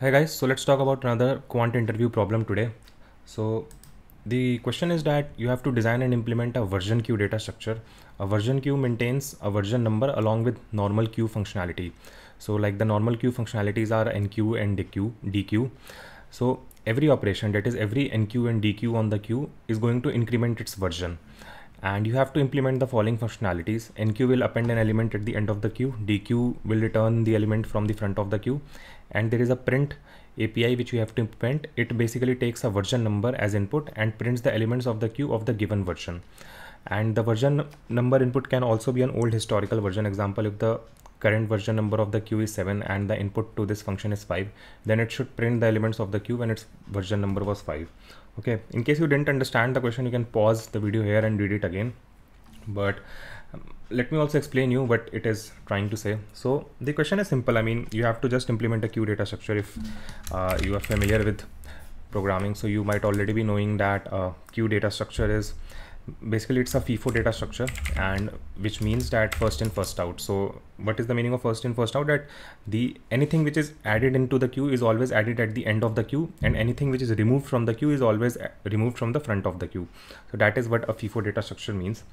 Hi guys, so let's talk about another quant interview problem today. So the question is that you have to design and implement a version queue data structure. A version queue maintains a version number along with normal queue functionality. So like the normal queue functionalities are NQ and DQ, dequeue. So every operation that is every NQ and DQ on the queue is going to increment its version and you have to implement the following functionalities. nq will append an element at the end of the queue, dq will return the element from the front of the queue and there is a print API which you have to implement. It basically takes a version number as input and prints the elements of the queue of the given version. And the version number input can also be an old historical version. Example, if the current version number of the queue is 7 and the input to this function is 5, then it should print the elements of the queue when its version number was 5. Okay, in case you didn't understand the question, you can pause the video here and read it again. But let me also explain you what it is trying to say. So the question is simple. I mean, you have to just implement a queue data structure if uh, you are familiar with programming. So you might already be knowing that uh, queue data structure is basically it's a FIFO data structure and which means that first in first out. So what is the meaning of first in first out that the anything which is added into the queue is always added at the end of the queue and anything which is removed from the queue is always uh, removed from the front of the queue. So that is what a FIFO data structure means.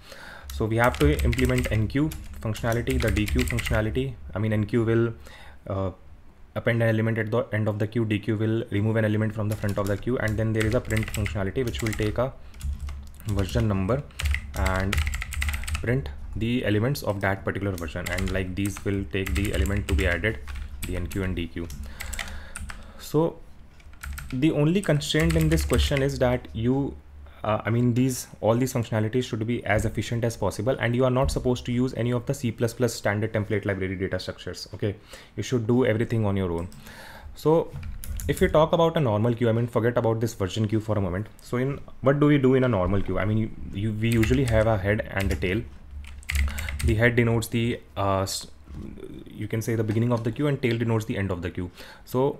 So we have to implement NQ functionality, the dequeue functionality. I mean NQ will uh, append an element at the end of the queue, dequeue will remove an element from the front of the queue and then there is a print functionality which will take a version number and print the elements of that particular version and like these will take the element to be added the enqueue and dq so the only constraint in this question is that you uh, I mean these all these functionalities should be as efficient as possible and you are not supposed to use any of the C++ standard template library data structures okay you should do everything on your own so if we talk about a normal queue, I mean, forget about this version queue for a moment. So in what do we do in a normal queue? I mean, you, you, we usually have a head and a tail. The head denotes the, uh, you can say the beginning of the queue and tail denotes the end of the queue. So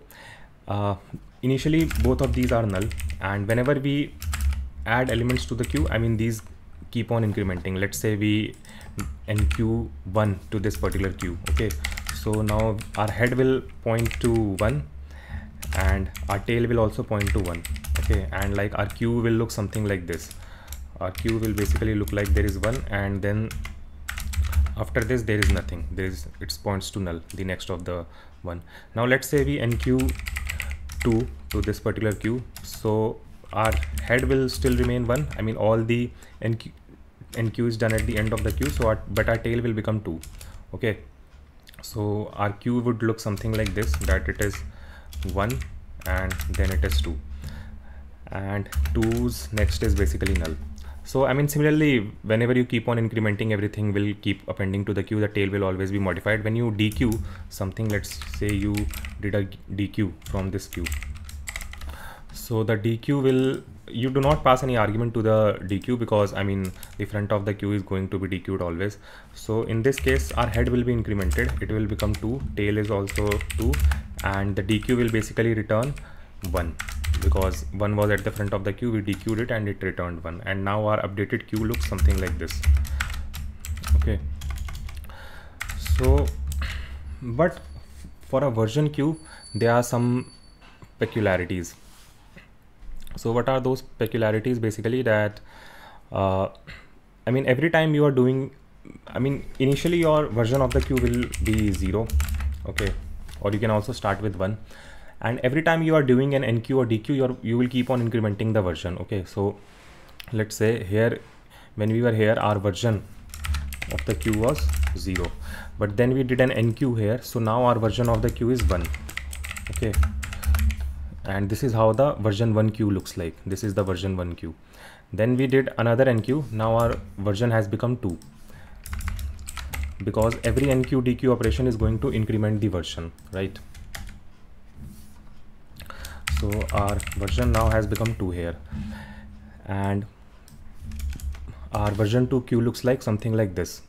uh, initially both of these are null and whenever we add elements to the queue, I mean, these keep on incrementing. Let's say we enqueue one to this particular queue. Okay. So now our head will point to one and our tail will also point to one okay and like our queue will look something like this our queue will basically look like there is one and then after this there is nothing. There is it points to null the next of the one. Now let's say we enqueue 2 to this particular queue so our head will still remain one. I mean all the enqueue, enqueue is done at the end of the queue so our, but our tail will become 2 okay? So our queue would look something like this that it is 1 and then it is 2 and 2's next is basically null so I mean similarly whenever you keep on incrementing everything will keep appending to the queue the tail will always be modified. When you dequeue something let's say you did a dequeue from this queue. So the dequeue will you do not pass any argument to the dequeue because I mean the front of the queue is going to be dequeued always. So in this case our head will be incremented. It will become 2 tail is also 2 and the dequeue will basically return 1 because 1 was at the front of the queue we dequeued it and it returned 1 and now our updated queue looks something like this. Okay. So but for a version queue there are some peculiarities. So what are those peculiarities? Basically that uh, I mean every time you are doing I mean initially your version of the queue will be 0 okay? Or you can also start with 1 and every time you are doing an NQ or DQ you you will keep on incrementing the version okay? So let's say here when we were here our version of the queue was 0 but then we did an NQ here so now our version of the queue is 1 okay? And this is how the version 1 queue looks like. This is the version 1 queue then we did another NQ now our version has become 2 because every NQ DQ operation is going to increment the version right so our version now has become 2 here. And our version 2 queue looks like something like this.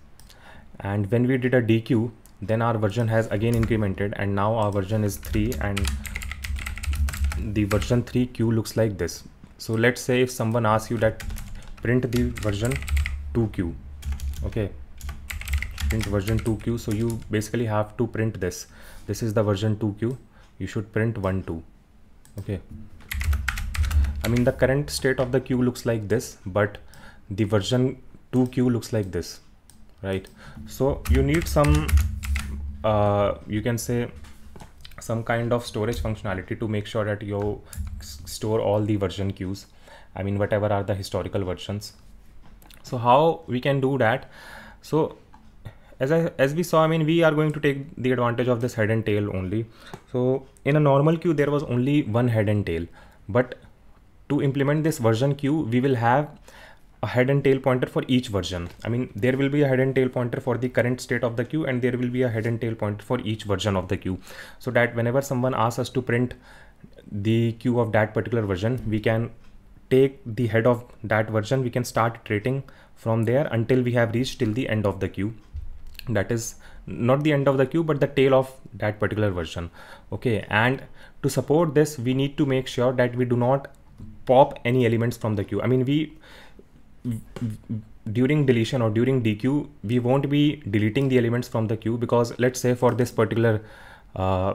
And when we did a dq then our version has again incremented and now our version is 3 and the version 3 queue looks like this. So let's say if someone asks you that print the version 2 queue okay? Print version 2 queue so you basically have to print this. This is the version 2 queue you should print 1 2 okay. I mean the current state of the queue looks like this but the version 2 queue looks like this right? So you need some uh, you can say some kind of storage functionality to make sure that you store all the version queues. I mean whatever are the historical versions. So how we can do that? So as I, as we saw i mean we are going to take the advantage of this head and tail only so in a normal queue there was only one head and tail but to implement this version queue we will have a head and tail pointer for each version. I mean, there will be a head and tail pointer for the current state of the queue and there will be a head and tail pointer for each version of the queue. So that whenever someone asks us to print the queue of that particular version, we can take the head of that version, we can start iterating from there until we have reached till the end of the queue. That is not the end of the queue, but the tail of that particular version. Okay. And to support this, we need to make sure that we do not pop any elements from the queue. I mean, we during deletion or during dequeue, we won't be deleting the elements from the queue because let's say for this particular uh,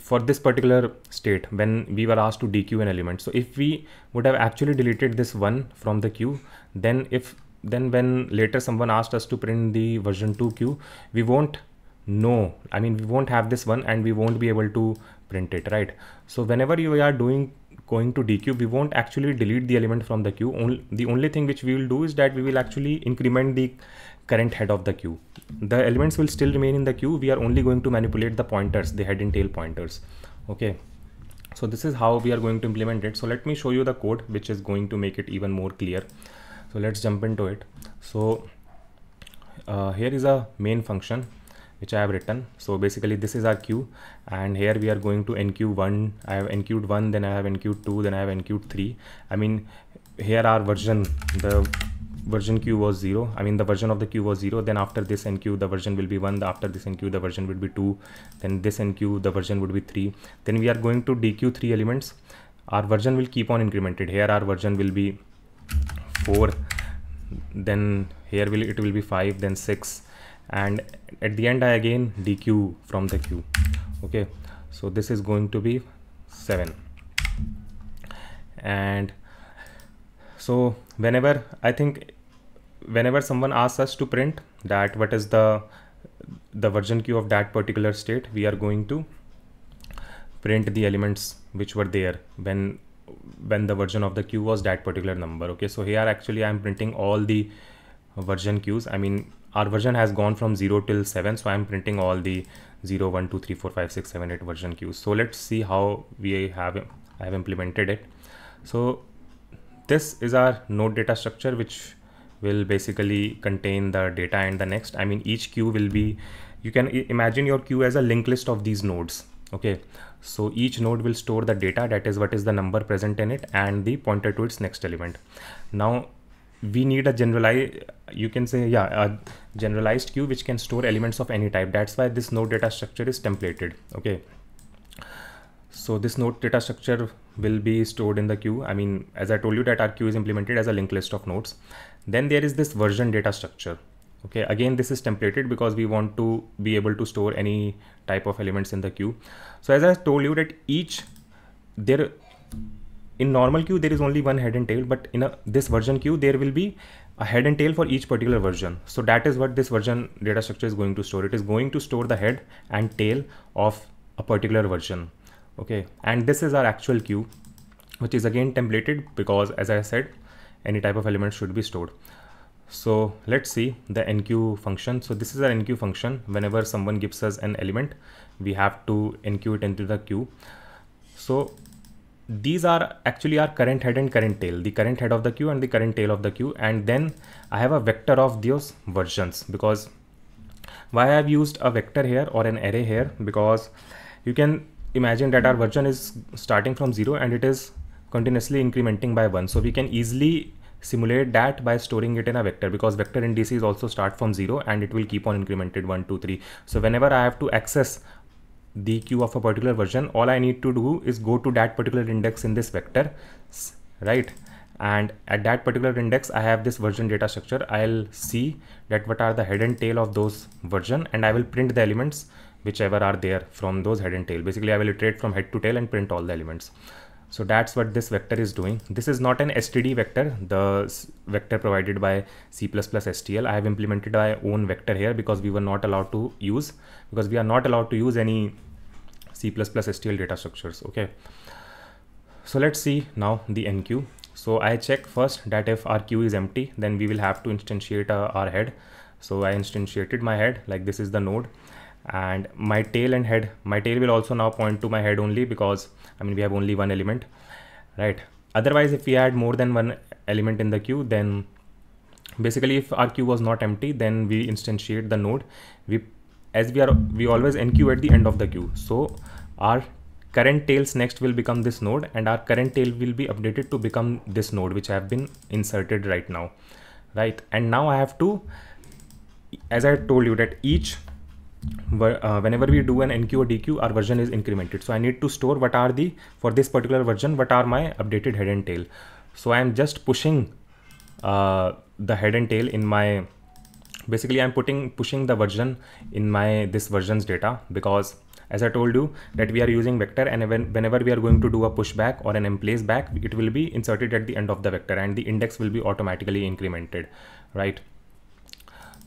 for this particular state when we were asked to dequeue an element. So if we would have actually deleted this one from the queue, then if then when later someone asked us to print the version 2 queue, we won't know. I mean, we won't have this one and we won't be able to print it, right? So whenever you are doing going to dequeue, we won't actually delete the element from the queue. Only, the only thing which we will do is that we will actually increment the current head of the queue. The elements will still remain in the queue. We are only going to manipulate the pointers, the head and tail pointers. Okay. So this is how we are going to implement it. So let me show you the code, which is going to make it even more clear. So let's jump into it. So uh, here is a main function which I have written. So basically this is our queue and here we are going to enqueue1. I have enqueued 1, then I have enqueued 2, then I have enqueued 3. I mean here our version, the version queue was 0. I mean the version of the queue was 0. Then after this enqueue the version will be 1. After this enqueue the version will be 2. Then this enqueue the version would be 3. Then we are going to dequeue 3 elements. Our version will keep on incremented. Here our version will be 4. Then here will it will be 5 then 6 and at the end I again dequeue from the queue okay so this is going to be 7 and so whenever I think whenever someone asks us to print that what is the the version queue of that particular state we are going to print the elements which were there. When when the version of the queue was that particular number okay? So here actually i'm printing all the version queues. I mean our version has gone from 0 till 7 so i'm printing all the 0 1 2 3 4 5 6 7 8 version queues. So let's see how we have i have implemented it. So this is our node data structure which will basically contain the data and the next. I mean each queue will be you can imagine your queue as a linked list of these nodes okay so each node will store the data. That is what is the number present in it and the pointer to its next element. Now we need a generalized you can say yeah a generalized queue which can store elements of any type. That's why this node data structure is templated okay? So this node data structure will be stored in the queue. I mean as i told you that our queue is implemented as a linked list of nodes. Then there is this version data structure okay again this is templated because we want to be able to store any type of elements in the queue. So as i told you that each there in normal queue there is only one head and tail but in a, this version queue there will be a head and tail for each particular version. So that is what this version data structure is going to store. It is going to store the head and tail of a particular version. Okay and this is our actual queue which is again templated because as i said any type of element should be stored so let's see the enqueue function. So this is our enqueue function. Whenever someone gives us an element we have to enqueue it into the queue so these are actually our current head and current tail. The current head of the queue and the current tail of the queue and then i have a vector of those versions. Because why i have used a vector here or an array here? Because you can imagine that our version is starting from zero and it is continuously incrementing by one. So we can easily simulate that by storing it in a vector because vector indices also start from zero and it will keep on incremented one two three. So whenever i have to access the queue of a particular version all i need to do is go to that particular index in this vector right? And at that particular index i have this version data structure. I'll see that what are the head and tail of those version and i will print the elements whichever are there from those head and tail. Basically i will iterate from head to tail and print all the elements so that's what this vector is doing. This is not an std vector. The vector provided by c++ stl i have implemented my own vector here because we were not allowed to use because we are not allowed to use any c++ stl data structures okay? So let's see now the NQ. so i check first that if our queue is empty then we will have to instantiate uh, our head. So i instantiated my head like this is the node and my tail and head my tail will also now point to my head only because i mean we have only one element right? Otherwise if we add more than one element in the queue then basically if our queue was not empty then we instantiate the node. We as we are we always enqueue at the end of the queue. So our current tails next will become this node and our current tail will be updated to become this node which I have been inserted right now right? And now i have to as i told you that each uh, whenever we do an NQ or DQ, our version is incremented. So i need to store what are the for this particular version what are my updated head and tail. So i am just pushing uh, the head and tail in my basically i'm putting pushing the version in my this version's data because as i told you that we are using vector and when, whenever we are going to do a pushback or an emplace back it will be inserted at the end of the vector and the index will be automatically incremented right?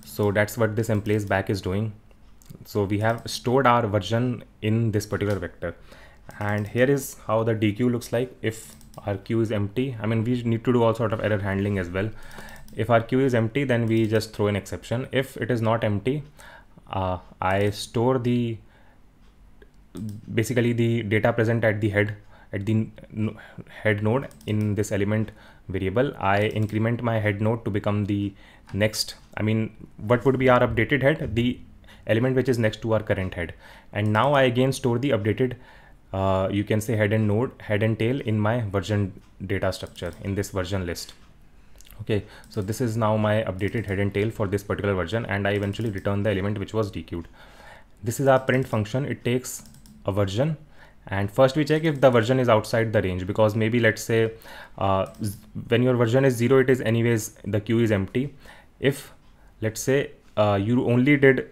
So that's what this emplace back is doing so we have stored our version in this particular vector. And here is how the dq looks like. If our queue is empty i mean we need to do all sort of error handling as well. If our queue is empty then we just throw an exception. If it is not empty uh, i store the basically the data present at the head at the head node in this element variable. I increment my head node to become the next i mean what would be our updated head? The element which is next to our current head. And now I again store the updated uh, you can say head and node head and tail in my version data structure in this version list. Okay so this is now my updated head and tail for this particular version and I eventually return the element which was dequeued. This is our print function. It takes a version. And first we check if the version is outside the range because maybe let's say uh, when your version is zero it is anyways the queue is empty. If let's say uh, you only did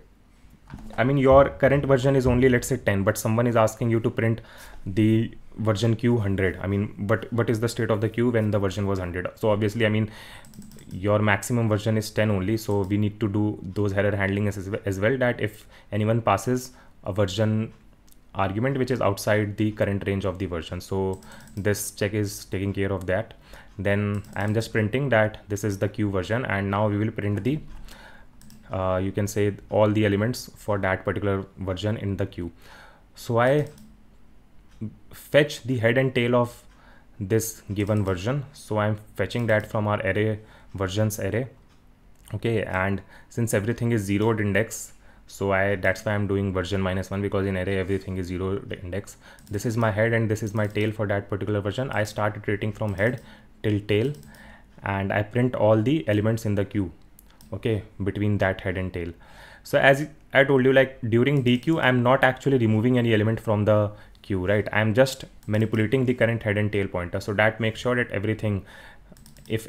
I mean, your current version is only let's say 10, but someone is asking you to print the version queue 100. I mean, but what is the state of the queue when the version was 100? So obviously, I mean, your maximum version is 10 only. So we need to do those error handling as, as well that if anyone passes a version argument which is outside the current range of the version. So this check is taking care of that. Then I'm just printing that this is the queue version and now we will print the uh, you can say all the elements for that particular version in the queue. So i fetch the head and tail of this given version. So i'm fetching that from our array versions array. Okay and since everything is zeroed index so i that's why i'm doing version minus one because in array everything is zero index. This is my head and this is my tail for that particular version. I start iterating from head till tail and i print all the elements in the queue okay between that head and tail. So as i told you like during dequeue i'm not actually removing any element from the queue right? I'm just manipulating the current head and tail pointer. So that makes sure that everything if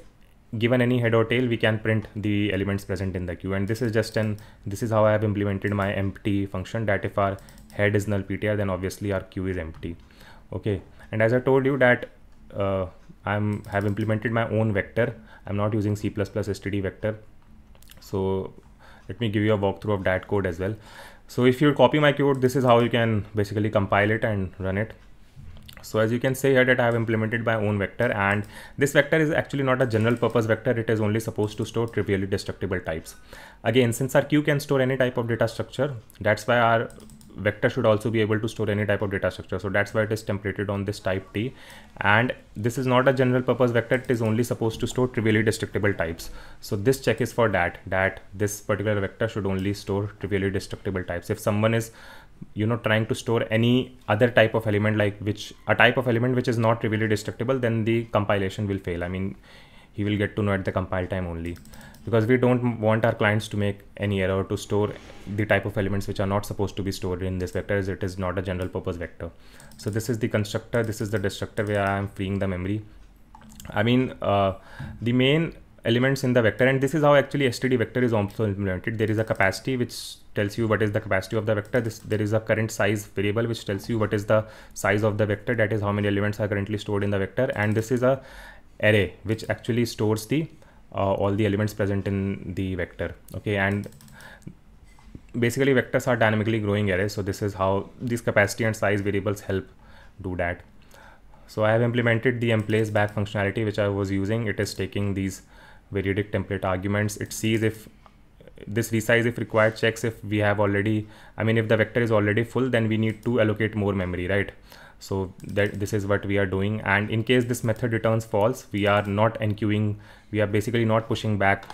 given any head or tail we can print the elements present in the queue and this is just an this is how i have implemented my empty function that if our head is null ptr then obviously our queue is empty. Okay. And as i told you that uh, i'm have implemented my own vector. I'm not using c++ std vector so let me give you a walkthrough of that code as well so if you copy my code this is how you can basically compile it and run it so as you can see here that I have implemented my own vector and this vector is actually not a general purpose vector. It is only supposed to store trivially destructible types. Again, since our queue can store any type of data structure, that's why our vector should also be able to store any type of data structure. So that's why it is templated on this type T. And this is not a general purpose vector. It is only supposed to store trivially destructible types. So this check is for that, that this particular vector should only store trivially destructible types. If someone is you know trying to store any other type of element like which a type of element which is not trivially destructible then the compilation will fail i mean he will get to know at the compile time only because we don't want our clients to make any error to store the type of elements which are not supposed to be stored in this vector as it is not a general purpose vector. So this is the constructor, this is the destructor where I am freeing the memory. I mean, uh, the main elements in the vector and this is how actually std vector is also implemented. There is a capacity which tells you what is the capacity of the vector this there is a current size variable which tells you what is the size of the vector that is how many elements are currently stored in the vector and this is a array which actually stores the Uh, all the elements present in the vector okay? And basically vectors are dynamically growing arrays so this is how these capacity and size variables help do that. So i have implemented the emplace back functionality which i was using. It is taking these variadic template arguments. It sees if this resize if required checks if we have already i mean if the vector is already full then we need to allocate more memory right so that this is what we are doing. And in case this method returns false we are not enqueuing we are basically not pushing back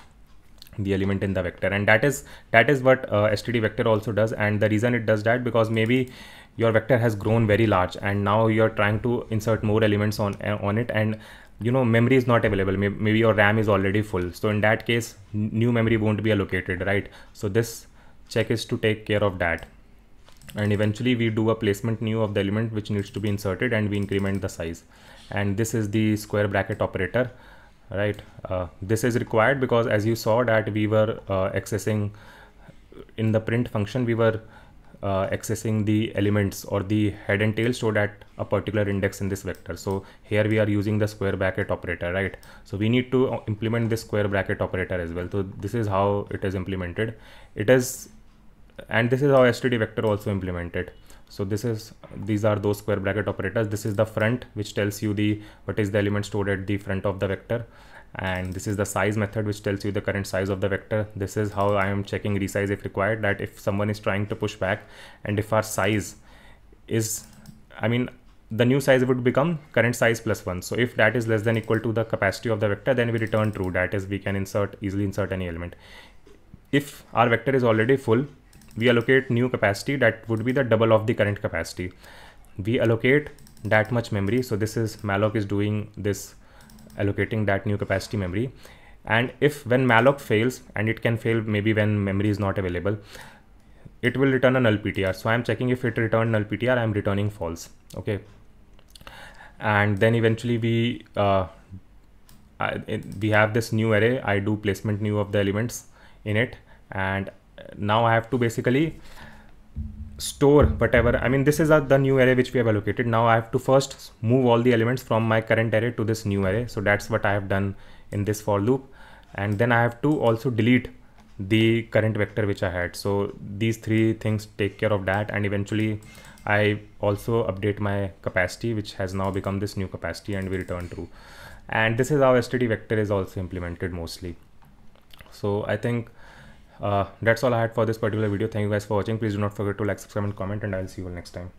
the element in the vector. And that is that is what uh, std vector also does. And the reason it does that because maybe your vector has grown very large and now you're trying to insert more elements on on it. And you know memory is not available. Maybe, maybe your ram is already full. So in that case new memory won't be allocated right? So this check is to take care of that and eventually we do a placement new of the element which needs to be inserted and we increment the size. And this is the square bracket operator right? Uh, this is required because as you saw that we were uh, accessing in the print function we were uh, accessing the elements or the head and tail stored at a particular index in this vector. So here we are using the square bracket operator right? So we need to uh, implement this square bracket operator as well. So this is how it is implemented. It is and this is how std vector also implemented. So this is these are those square bracket operators. This is the front which tells you the what is the element stored at the front of the vector. And this is the size method which tells you the current size of the vector. This is how i am checking resize if required that if someone is trying to push back and if our size is i mean the new size would become current size plus one. So if that is less than equal to the capacity of the vector then we return true. That is we can insert easily insert any element. If our vector is already full we allocate new capacity that would be the double of the current capacity. We allocate that much memory so this is malloc is doing this allocating that new capacity memory. And if when malloc fails and it can fail maybe when memory is not available it will return a null ptr so i'm checking if it returned null ptr i'm returning false okay? And then eventually we uh, I, we have this new array i do placement new of the elements in it and now I have to basically store whatever I mean this is the new array which we have allocated. Now I have to first move all the elements from my current array to this new array. So that's what I have done in this for loop. And then I have to also delete the current vector which I had. So these three things take care of that. And eventually I also update my capacity which has now become this new capacity and we return true. And this is how std vector is also implemented mostly. So I think uh, that's all I had for this particular video. Thank you guys for watching. Please do not forget to like, subscribe and comment and I'll see you all next time.